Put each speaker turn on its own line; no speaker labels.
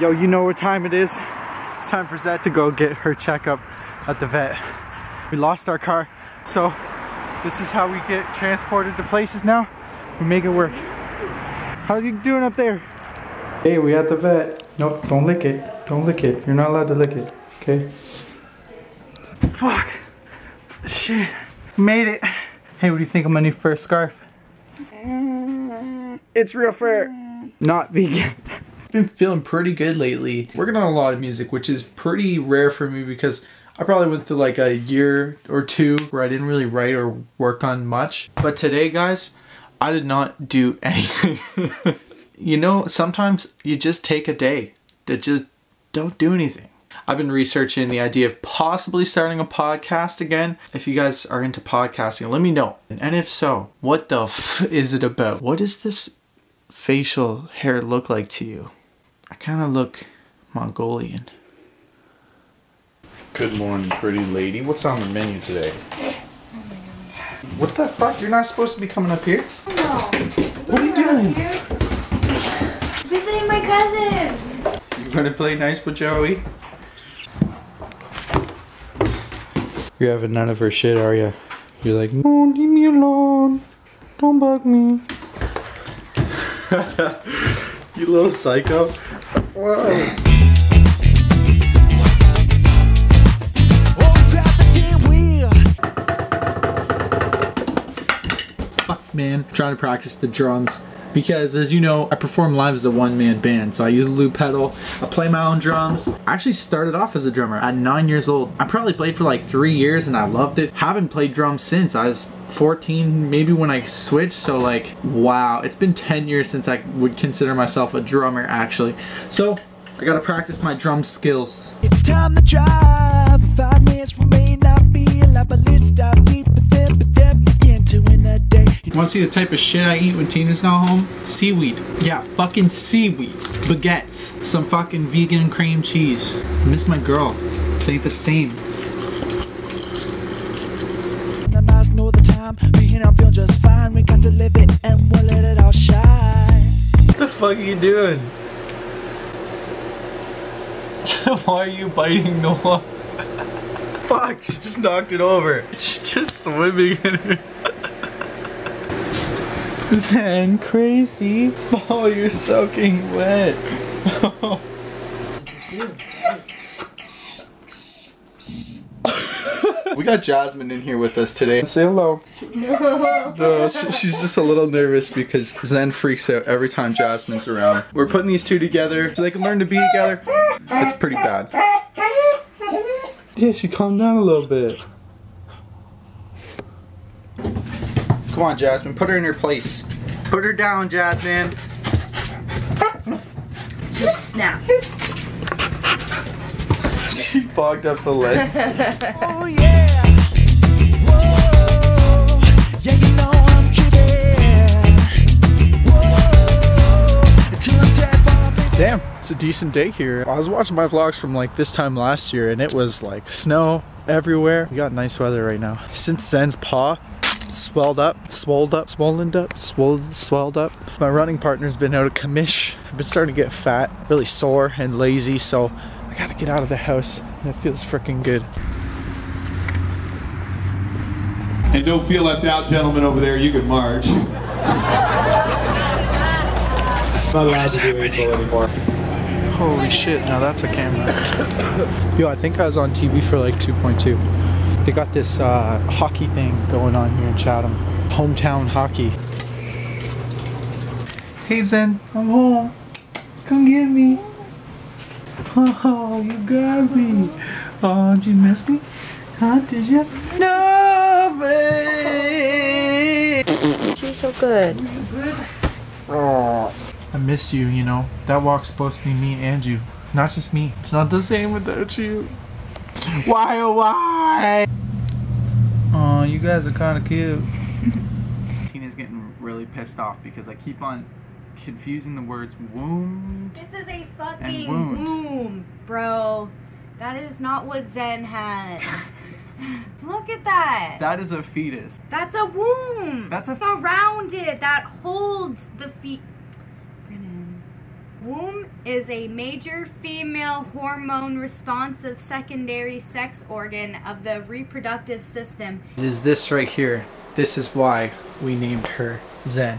Yo, you know what time it is? It's time for Zen to go get her checkup at the vet. We lost our car, so this is how we get transported to places now. We make it work. How are you doing up there? Hey, we at the vet. Nope, don't lick it. Don't lick it. You're not allowed to lick it, okay? Fuck. Shit. Made it. Hey, what do you think of my new fur scarf? It's real fur. Not vegan. Been feeling pretty good lately. Working on a lot of music, which is pretty rare for me because I probably went through like a year or two where I didn't really write or work on much. But today, guys, I did not do anything. you know, sometimes you just take a day to just don't do anything. I've been researching the idea of possibly starting a podcast again. If you guys are into podcasting, let me know. And if so, what the f is it about? What does this facial hair look like to you? I kind of look Mongolian. Good morning, pretty lady. What's on the menu today? What the fuck? You're not supposed to be coming up here?
No.
What are you doing?
Visiting my cousins.
You gonna play nice with Joey? You're having none of her shit, are you? You're like, no, leave me alone. Don't bug me. you little psycho. Fuck, ah, man. trying to practice the drums because as you know I perform live as a one-man band so I use a loop pedal I play my own drums. I actually started off as a drummer at nine years old. I probably played for like three years and I loved it. Haven't played drums since. I was 14 maybe when I switched so like wow. It's been 10 years since I would consider myself a drummer actually. So I gotta practice my drum skills.
It's time to drive. Five minutes remain not be a
Want to see the type of shit I eat when Tina's not home? Seaweed. Yeah, fucking seaweed. Baguettes. Some fucking vegan cream cheese. I miss my girl. This ain't the same.
The know the time. Me and I'm just fine. We got to live it and we'll let it all shine.
What the fuck are you doing? Why are you biting the wall? Fuck, she just knocked it over. She's just swimming in it. Zen crazy. Oh, you're soaking wet. we got Jasmine in here with us today. Say hello. No. she's just a little nervous because Zen freaks out every time Jasmine's around. We're putting these two together so they can learn to be together. It's pretty bad. Yeah, she calmed down a little bit. Come on, Jasmine. Put her in her place. Put her down, Jasmine.
Just snap.
she fogged up the lens.
oh yeah. Whoa. Yeah, you know I'm
Damn, it's a decent day here. I was watching my vlogs from like this time last year and it was like snow everywhere. We got nice weather right now. Since Zen's paw swelled up, swolled up, swollen up, swelled, swelled up. My running partner's been out of commish. I've been starting to get fat, really sore and lazy, so I gotta get out of the house. It feels freaking good.
And don't feel left out, gentlemen over there. You can march. Not allowed to do anymore.
Holy shit, now that's a camera. Yo, I think I was on TV for like 2.2. They got this uh, hockey thing going on here in Chatham. Hometown hockey. Hey Zen, I'm home. Come get me. Oh, you got me. Oh, did you miss me? Huh, did you? No, babe.
She's so good.
Oh. I miss you, you know. That walk's supposed to be me and you. Not just me. It's not the same without you. Why oh why? Oh, you guys are kind of cute. Tina's getting really pissed off because I keep on confusing the words wound.
This is a fucking womb, bro. That is not what Zen has. Look at that.
That is a fetus.
That's a womb.
That's a
around it that holds the feet. Womb is a major female hormone responsive secondary sex organ of the reproductive system.
It is this right here. This is why we named her Zen.